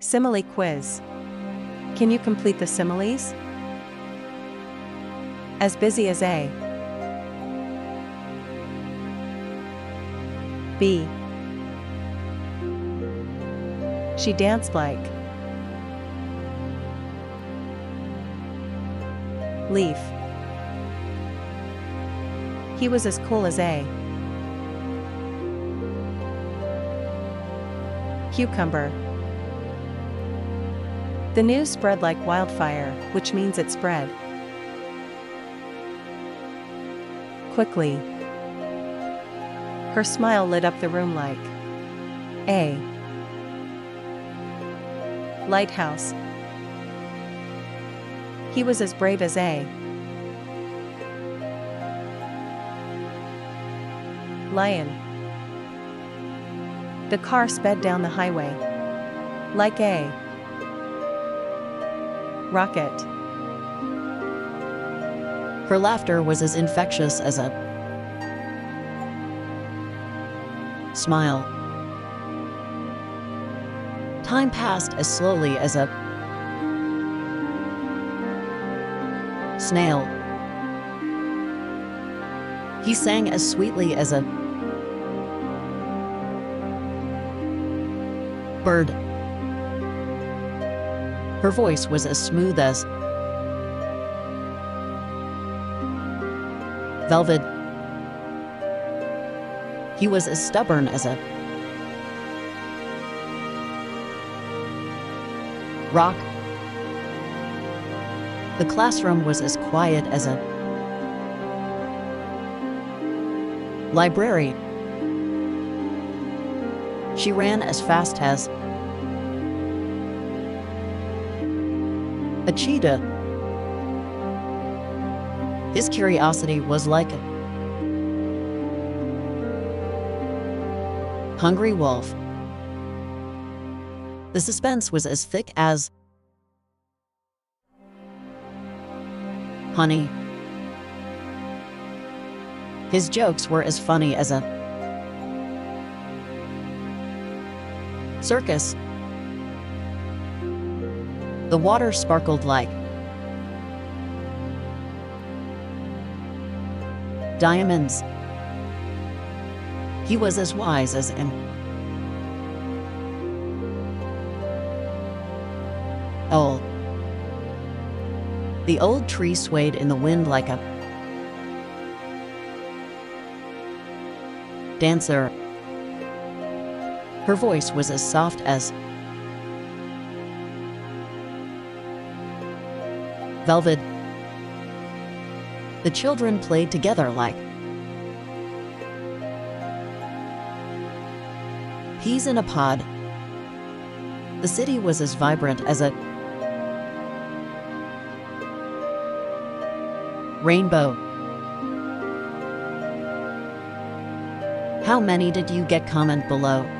Simile quiz. Can you complete the similes? As busy as A. bee. She danced like. Leaf. He was as cool as A. Cucumber. The news spread like wildfire, which means it spread. Quickly. Her smile lit up the room like A. Lighthouse. He was as brave as A. Lion. The car sped down the highway. Like a rocket. Her laughter was as infectious as a smile. Time passed as slowly as a snail. He sang as sweetly as a bird. Her voice was as smooth as velvet. He was as stubborn as a rock. The classroom was as quiet as a library. She ran as fast as a cheetah. His curiosity was like a hungry wolf. The suspense was as thick as honey. His jokes were as funny as a circus. The water sparkled like diamonds. He was as wise as an owl. The old tree swayed in the wind like a dancer. Her voice was as soft as velvet. The children played together like peas in a pod. The city was as vibrant as a rainbow. How many did you get? Comment below.